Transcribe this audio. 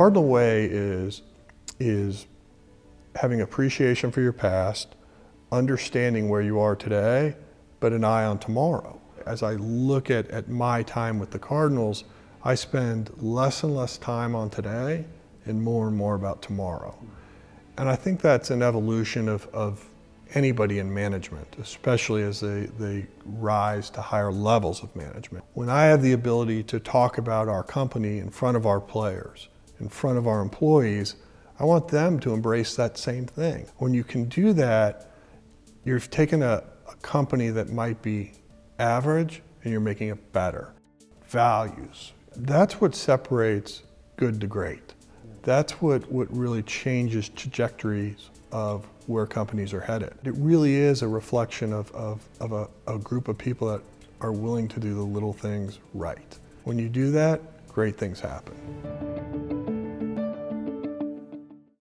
Cardinal Way is, is having appreciation for your past, understanding where you are today, but an eye on tomorrow. As I look at, at my time with the Cardinals, I spend less and less time on today and more and more about tomorrow. And I think that's an evolution of, of anybody in management, especially as they, they rise to higher levels of management. When I have the ability to talk about our company in front of our players, in front of our employees, I want them to embrace that same thing. When you can do that, you've taken a, a company that might be average and you're making it better. Values. That's what separates good to great. That's what, what really changes trajectories of where companies are headed. It really is a reflection of, of, of a, a group of people that are willing to do the little things right. When you do that, great things happen.